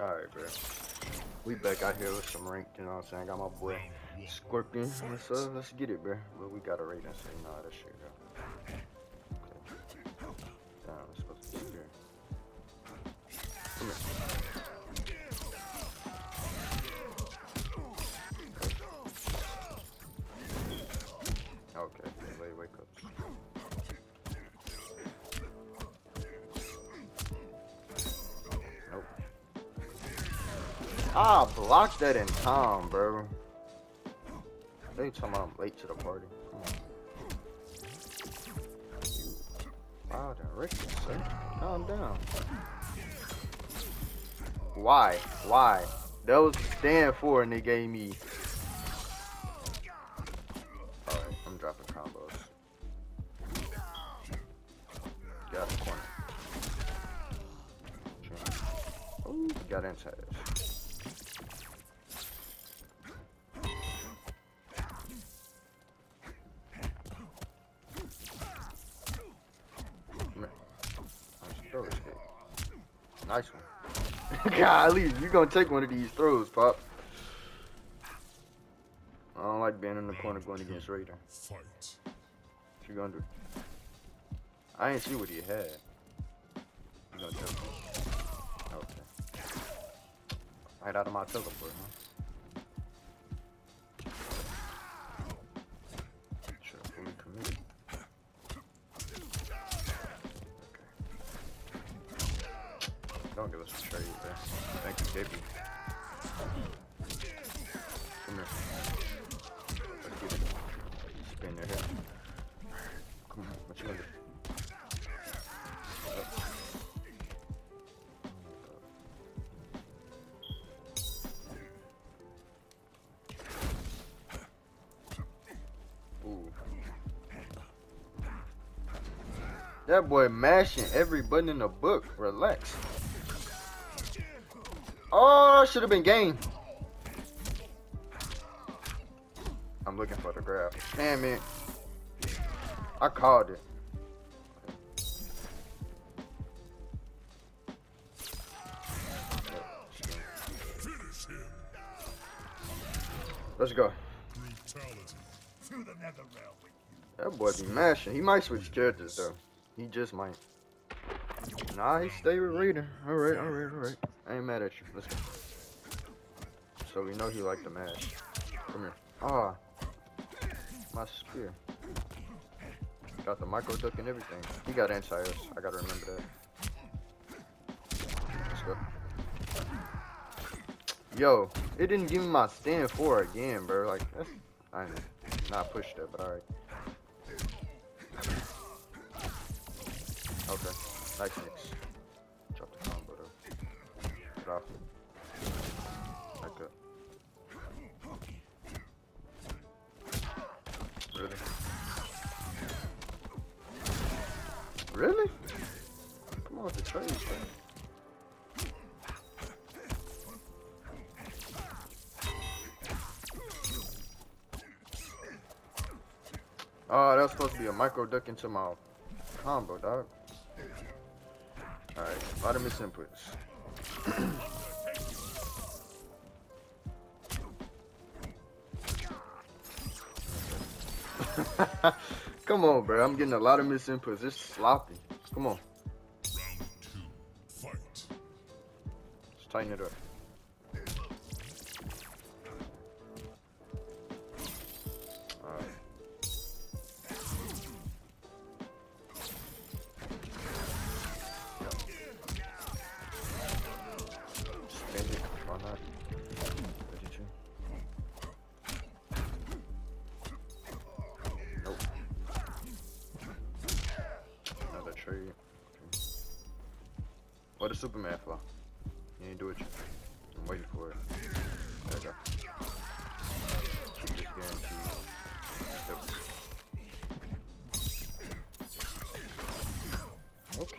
Alright, bro. We back out here with some ranked, you know what I'm saying? Got my boy Scorpion. Let's, uh, let's get it, bro. But we got a rating, so you know how that shit go. Ah, blocked that in time, bro. They talking about I'm late to the party. Come on. And reckless, sir. Calm down. Why? Why? That was stand for and they gave me. Alright, I'm dropping combos. Got the corner. Ooh, got inside. Nice one. Golly, you gonna take one of these throws, Pop. I don't like being in the corner going against Raiden. Fight. What you gonna do? I ain't see what he had. You gonna tell me? Okay. Right out of my teleport, huh? Don't give us a man. Thank you, baby. Come here. It. Spin your head. Come on, what you gonna do? That boy mashing every button in the book. Relax. Oh, should have been game. I'm looking for the grab. Damn it. I called it. Let's go. Brutality. Through the nether realm with you. That boy be mashing. He might switch characters though. He just might. Nah, he stay with Raiden. Alright, alright, alright. I ain't mad at you. Let's go. So we know he like the match. Come here. Ah. My spear. Got the micro duck and everything. He got anti-us. I gotta remember that. Let's go. Yo, it didn't give me my stand for again, bro. Like, that's, I ain't not pushed that, but alright. Okay. Nice mix. Really? Come on the trades, man. Oh, that was supposed to be a micro duck into my combo, dog. Alright, a lot. Come on, bro. I'm getting a lot of misinputs. It's sloppy. Come on. Round two. Fight. Let's tighten it up.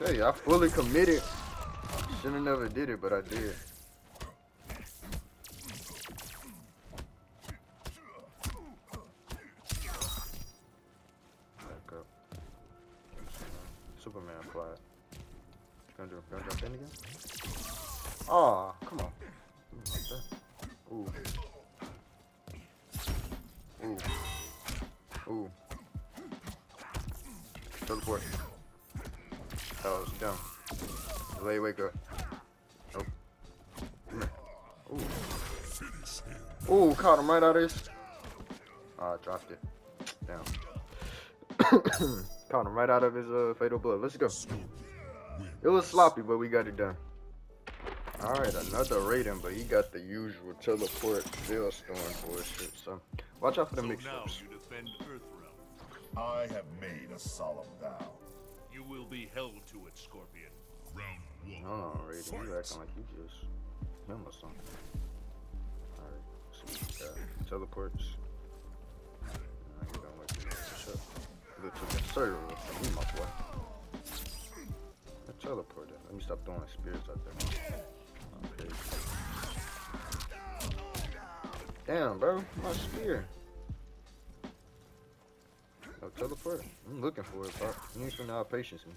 I fully committed. Should have never did it, but I did. Back up. Superman fly. Gonna do? Gonna jump in again. Oh, come on. Ooh. Ooh. Ooh. Ooh. Teleport. Oh, it's down. Delay wake up. Nope. Ooh. Ooh, caught him right out of his. Oh, I dropped it. Down. caught him right out of his uh, Fatal Blow. Let's go. It was sloppy, but we got it done. Alright, another Raiden, but he got the usual teleport still storm bullshit, so watch out for the So mix now ups. you defend Earthrealm. I have made a solemn vow. You will be held to it, Scorpion. Round one. Hold on, Raiden, you Fight. acting like you just him or something. Alright, so we got teleports. Alright, you don't like it. Shut up. Look to the server. You my boy. Let's teleport. Let me stop throwing spears out there. Okay. Damn, bro, my spear. Oh, no teleport. I'm looking for it, bro. You need to now patience me.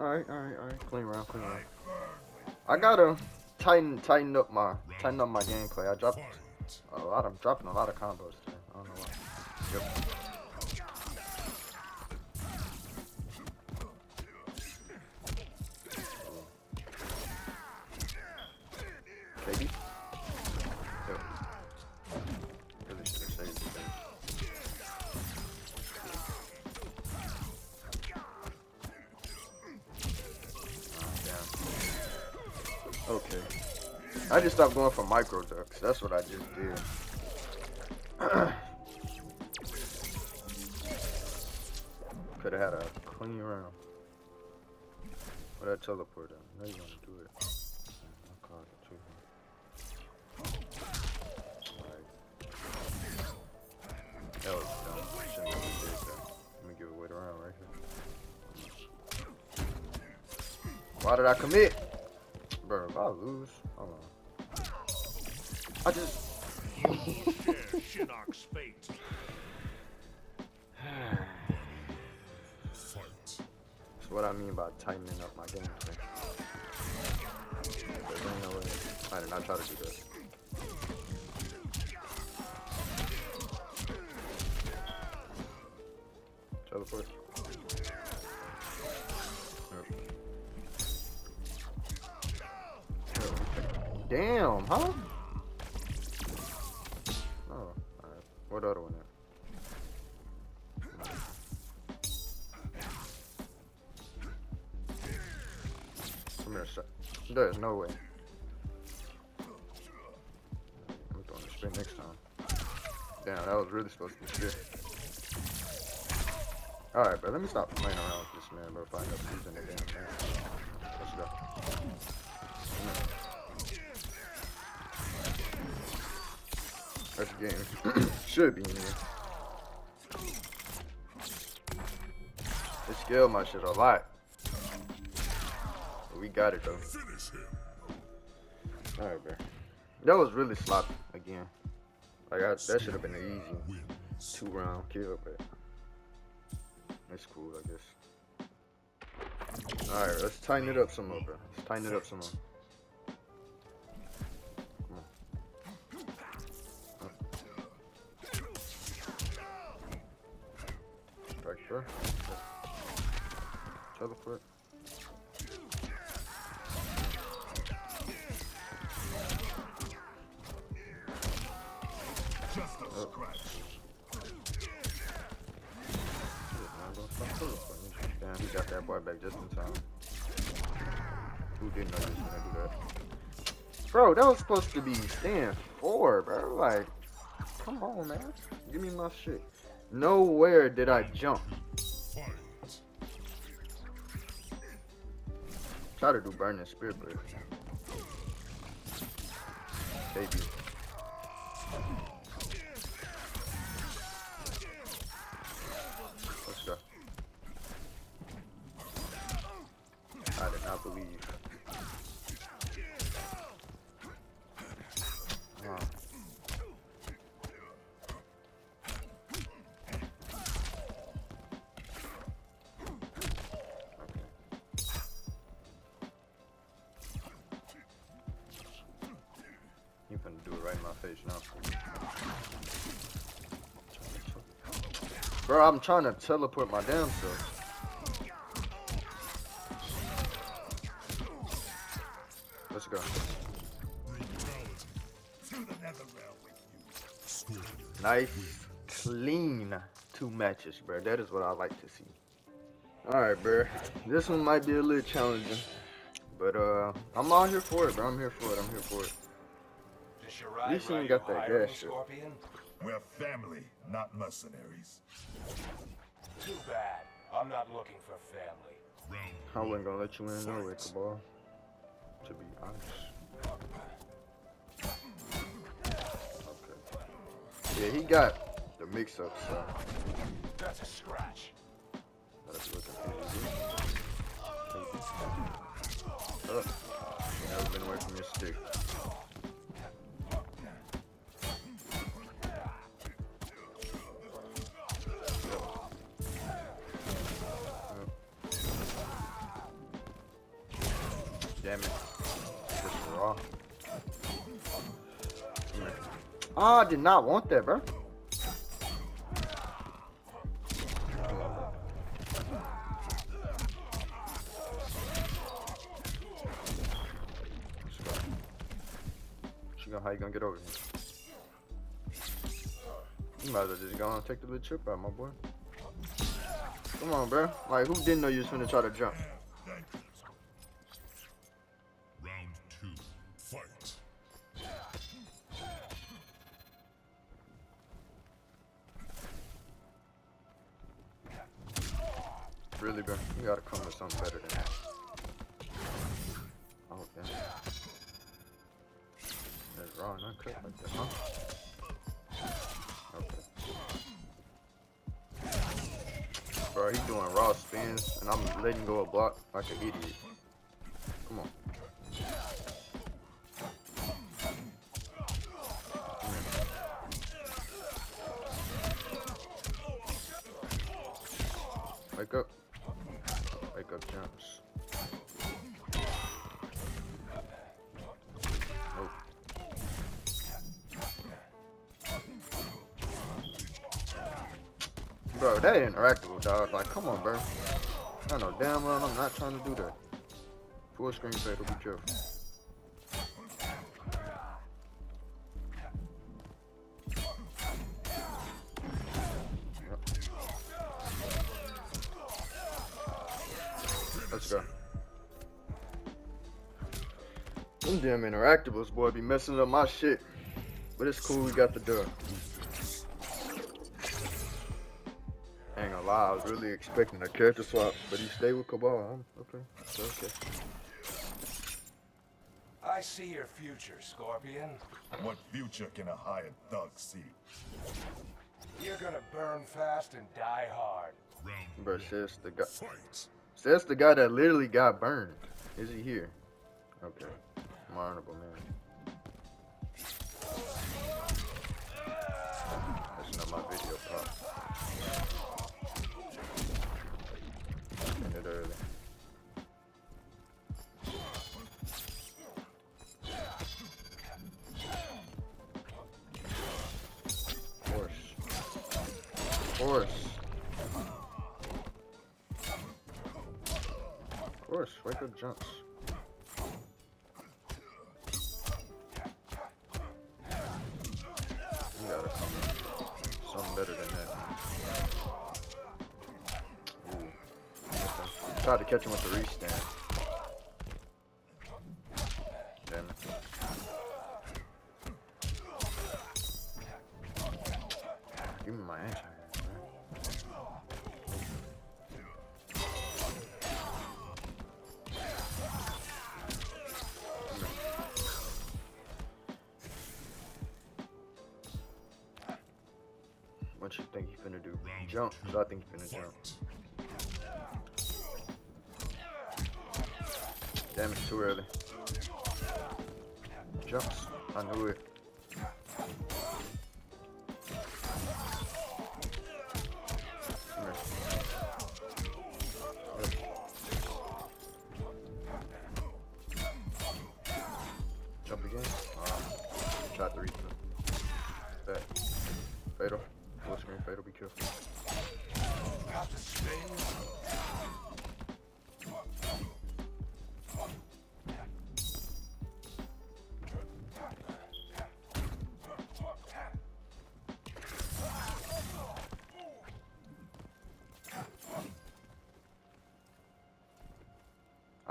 Alright, alright, alright. Clean round, clean round. I gotta tighten tighten up my tighten up my gameplay. I dropped a lot. I'm dropping a lot of combos today. I don't know why. Yep. I just stopped going for micro ducks. That's what I just did. Could have had a clean round. What that teleporter? I know you to do it. I That was dumb. Shouldn't have did that. Let me give it wait around right here. Why did I commit? Bro, if I lose, hold on. I just. What I mean by tightening up my gameplay. There ain't no way. I did not try to do this. Teleport. Damn, huh? What other one? Come here, sir. There's no way. I'm throwing the spin next time. Damn, that was really supposed to be spin. Alright, but let me stop playing around with this man, bro. I end up losing the damn man. Let's go. That's the game. Should be in here. It scaled my shit a lot. But we got it though. Alright, bro. That was really sloppy again. Like I, that should have been an easy two round kill, but it's cool, I guess. Alright, let's tighten it up some more, bro. Let's tighten it up some more. Right, bro. Teleport. Just a oh. scratch. Damn, he got that boy back just in time. Who didn't know he was gonna do that? Bro, that was supposed to be stand four, bro. Like, come on, man. Give me my shit. Nowhere did I jump. Try to do burning spirit, but baby. My face now. Bro, I'm trying to teleport my damn self. Let's go. Nice, clean two matches, bro. That is what I like to see. All right, bro. This one might be a little challenging, but uh, I'm out here for it, bro. I'm here for it. I'm here for it. Does your You ride seen got that hiring, gas shit. Scorpion? We're family, not mercenaries. Too bad. I'm not looking for family. Round I wasn't gonna let you in anyway, Kabal. To be honest. Okay. Yeah, he got the mix-up, so That's a scratch. that's looking easy. Up. Never been away from your stick. Damn it. Just raw. Oh, I did not want that, bro. How you gonna get over here? You might as well just go and take the little chip out, my boy. Come on, bro. Like, who didn't know you was gonna try to jump? Really, bro? You gotta come with something better than that. Oh, damn. That's raw, not cut like that, huh? Okay. Bro, he's doing raw spins, and I'm letting go a block like an idiot. Come on. Bro, that ain't interactable, dog. Like, come on, bro. I know damn well I'm not trying to do that. Full screen fatal, be careful. Let's go. Them damn interactables, boy, be messing up my shit. But it's cool, we got the dub. Ain't I was really expecting a character swap, but he stayed with Kabal. I'm, okay, okay. I see your future, Scorpion. What future can a hired thug see? You're gonna burn fast and die hard. Round Bro, says the guy, fight. says the guy that literally got burned. Is he here? Okay, I'm honorable man. Wake up. You gotta. Something better than that. Ooh. Tried to catch him with the restand. What you think he finna do? Jump. 'cause I think he finna jump. Damn, it's too early. Jumps. I knew it.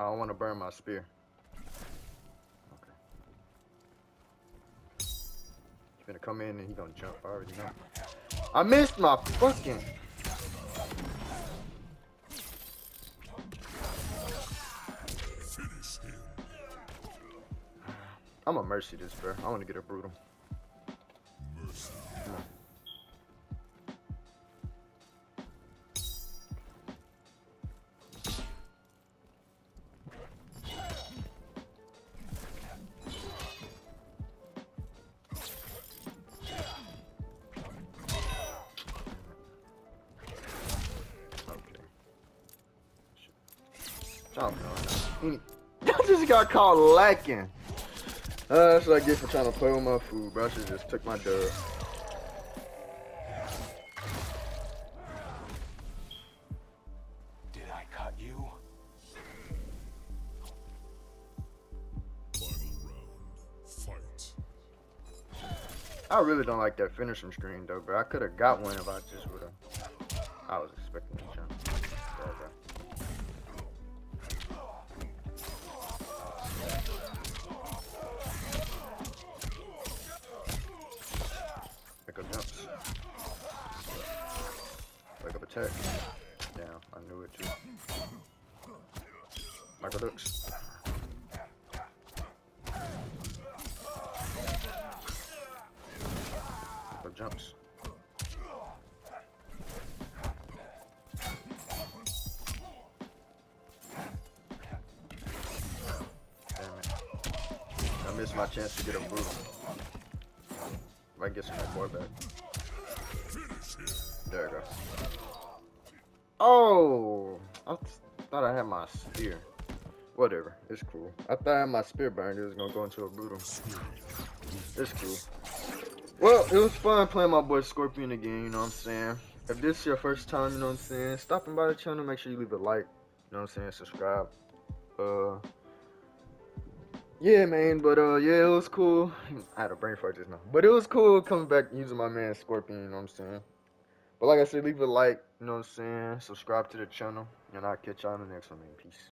I don't want to burn my spear. Okay. He's gonna come in and he's gonna jump. I already know. I missed my fucking. I'm a mercy this, bro. I want to get a brutal. I just lacking. Uh, that's what I get for trying to play with my food, bro. I should just took my dub. Did I cut you? Final round. Fight. I really don't like that finishing screen though, bro. I could have got one if I just would have. I was expecting Pick up jumps. Pick up attack. Down. I knew it too. Micro hooks. Pick jumps. Damn it. I missed my chance to get a brutal. If I can get some more back. There we go. Oh! I thought I had my spear. Whatever, it's cool. I thought I had my spear burned. It was gonna go into a brutal. It's cool. Well, it was fun playing my boy Scorpion again, you know what I'm saying? If this is your first time, you know what I'm saying, stopping by the channel, make sure you leave a like, you know what I'm saying, subscribe. Uh, yeah, man, but uh, yeah, it was cool. I had a brain fart just now, but it was cool coming back using my man Scorpion, you know what I'm saying? But like I said, leave a like, you know what I'm saying, subscribe to the channel, and I'll catch y'all in the next one, man. Peace.